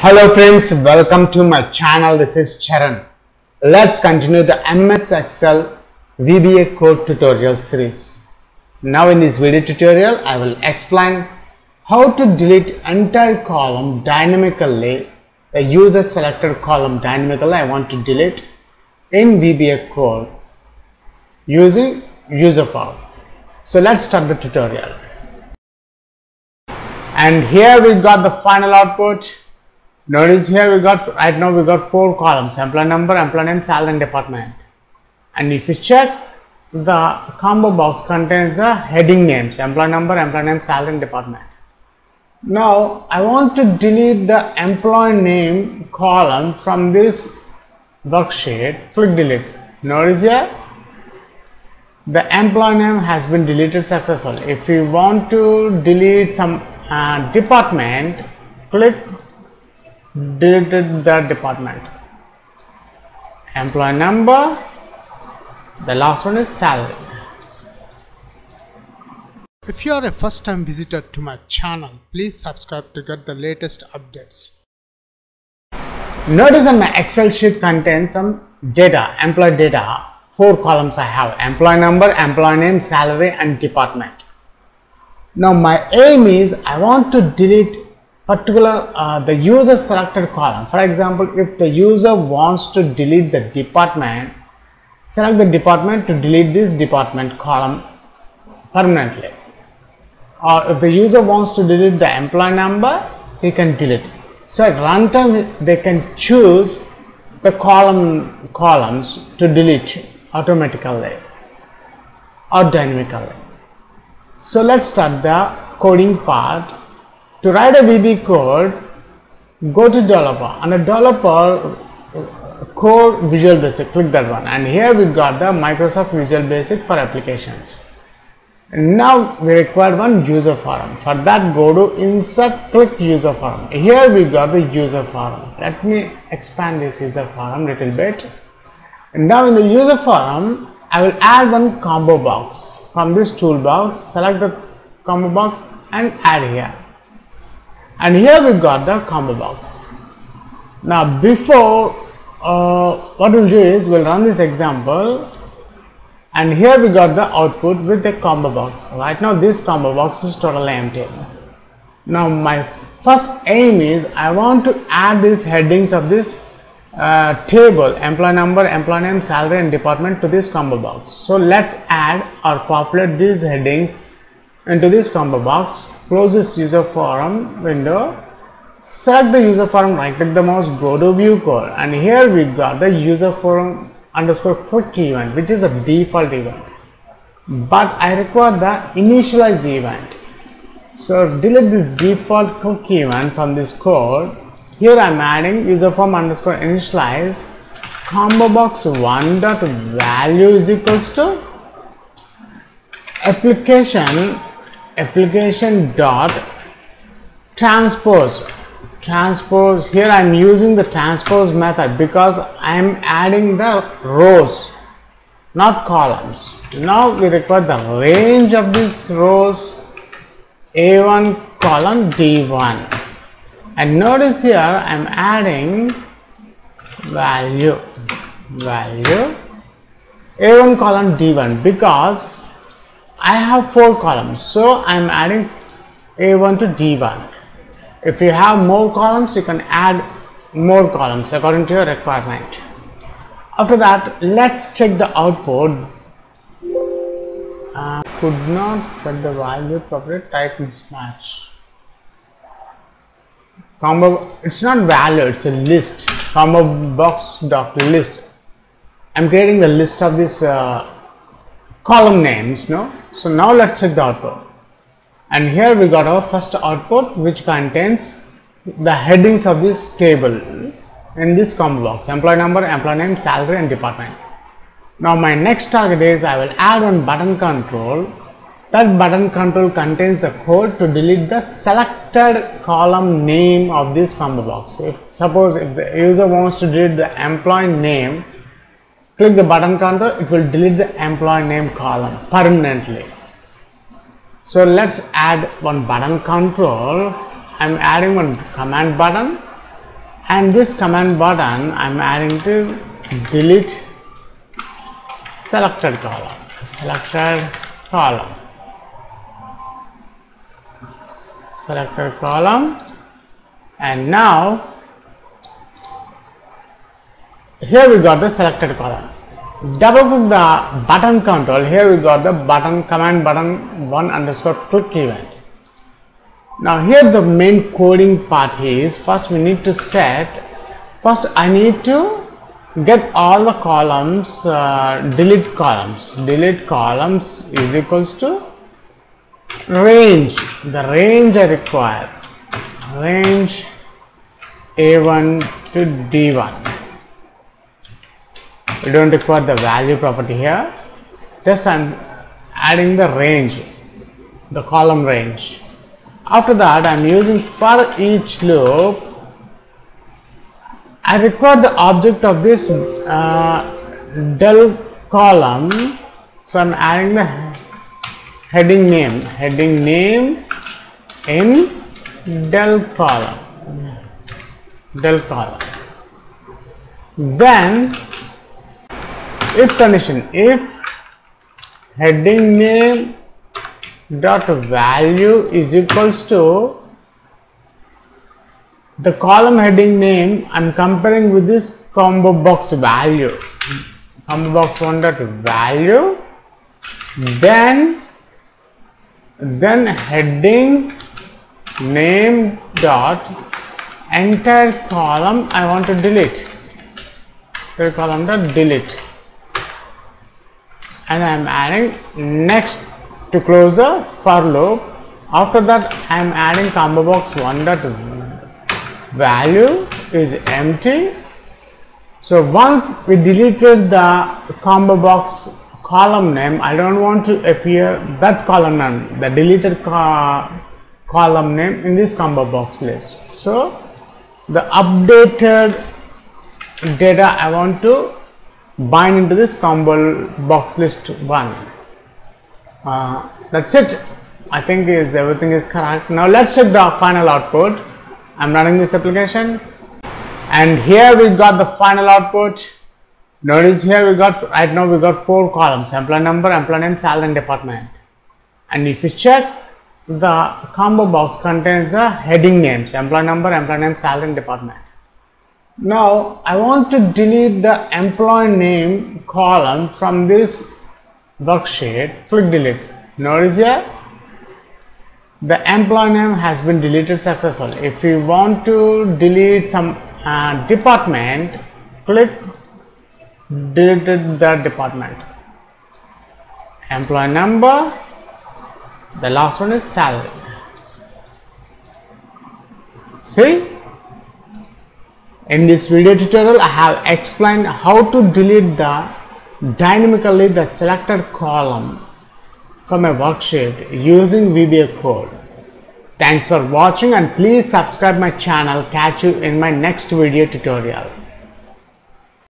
Hello friends, welcome to my channel. This is Charan. Let's continue the MS Excel VBA code tutorial series. Now in this video tutorial, I will explain how to delete entire column dynamically, a user selected column dynamically I want to delete in VBA code using user form. So let's start the tutorial. And here we got the final output Notice here we got right now we got four columns employee number, employee name, salary and department. And if you check the combo box contains the heading names employee number, employee name, salary and department. Now I want to delete the employee name column from this worksheet. Click delete. Notice here the employee name has been deleted successfully. If you want to delete some uh, department, click deleted the department. Employee number the last one is salary. If you are a first time visitor to my channel please subscribe to get the latest updates. Notice that my excel sheet contains some data employee data. Four columns i have employee number employee name salary and department. Now my aim is i want to delete particular uh, the user selected column. For example if the user wants to delete the department select the department to delete this department column permanently. Or if the user wants to delete the employee number he can delete. So at runtime they can choose the column columns to delete automatically or dynamically. So let's start the coding part to write a VB code, go to developer and a developer uh, core Visual Basic, click that one and here we got the Microsoft Visual Basic for applications. And now we require one user form. For that go to insert click user form. Here we got the user form. Let me expand this user form little bit. And now in the user form, I will add one combo box. From this toolbox, select the combo box and add here and here we got the combo box. Now before uh, what we'll do is we'll run this example. And here we got the output with the combo box. Right now this combo box is totally empty. Now my first aim is i want to add these headings of this uh, table employee number employee name salary and department to this combo box. So let's add or populate these headings into this combo box close this user form window. Select the user form right click the mouse go to view code. And here we got the user form underscore click event which is a default event. But i require the initialize event. So delete this default click event from this code. Here i'm adding user form underscore initialize. Combo box one dot value is equals to application application dot transpose. Transpose. Here I am using the transpose method because I am adding the rows not columns. Now we require the range of these rows. A1 column d1 and notice here I am adding value. Value. A1 column d1 because I have four columns so I am adding A1 to D1 if you have more columns you can add more columns according to your requirement. After that let's check the output. Uh, could not set the value properly type mismatch. Combo it's not value it's a list. Combo box dot list. I'm creating the list of these uh, column names no so now let's check the output. And here we got our first output which contains the headings of this table in this combo box employee number employee name salary and department. Now my next target is i will add one button control. That button control contains the code to delete the selected column name of this combo box if suppose if the user wants to delete the employee name click the button control it will delete the employee name column permanently. So let's add one button control. I'm adding one command button. And this command button I'm adding to delete selected column selected column. Selected column. And now here we got the selected column. Double click the button control. Here we got the button command button one underscore click event. Now here the main coding part is first we need to set first I need to get all the columns uh, delete columns. Delete columns is equals to range. The range I require. Range a1 to d1 we don't require the value property here. Just I'm adding the range the column range. After that I'm using for each loop I require the object of this uh, del column. So I'm adding the heading name heading name in del column del column. Then if condition if heading name dot value is equals to the column heading name I'm comparing with this combo box value. Combo box one dot value. Then then heading name dot entire column I want to delete. Entire column dot delete and I am adding next to close the for loop. After that I am adding combo box 1 dot value is empty. So once we deleted the combo box column name I don't want to appear that column name the deleted co column name in this combo box list. So the updated data I want to bind into this combo box list one. Uh, that's it. I think is everything is correct. Now let's check the final output. I'm running this application. And here we got the final output. Notice here we got right now we got four columns employee number employee name salary and department. And if you check the combo box contains the heading names employee number employee name salary and department now I want to delete the employee name column from this worksheet. Click delete. Notice here the employee name has been deleted successfully. If you want to delete some uh, department, click deleted the department. Employee number, the last one is salary. See in this video tutorial, I have explained how to delete the dynamically the selected column from a worksheet using VBA code. Thanks for watching and please subscribe my channel. Catch you in my next video tutorial.